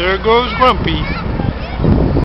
There goes Grumpy.